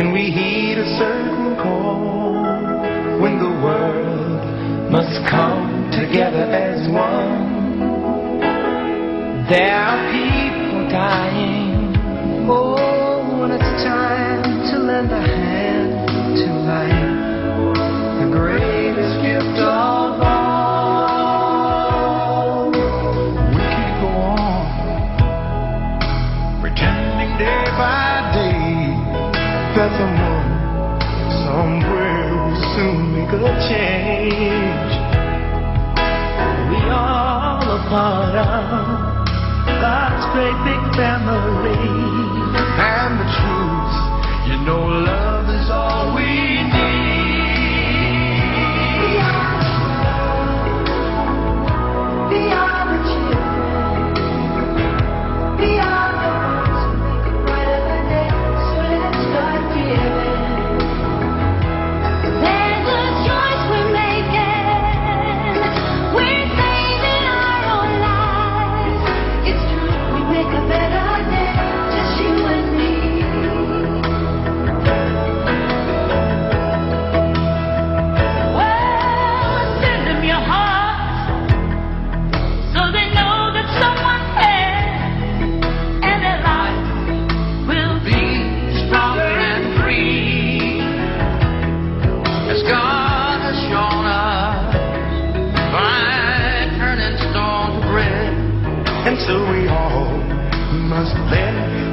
when we heed a certain call, when the world must come together as one. There are people dying, oh, when it's time to lend a hand to life, the greatest gift of all. We keep on pretending day by a change. We all a part of God's great big family. And the truth, you know,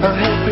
stone to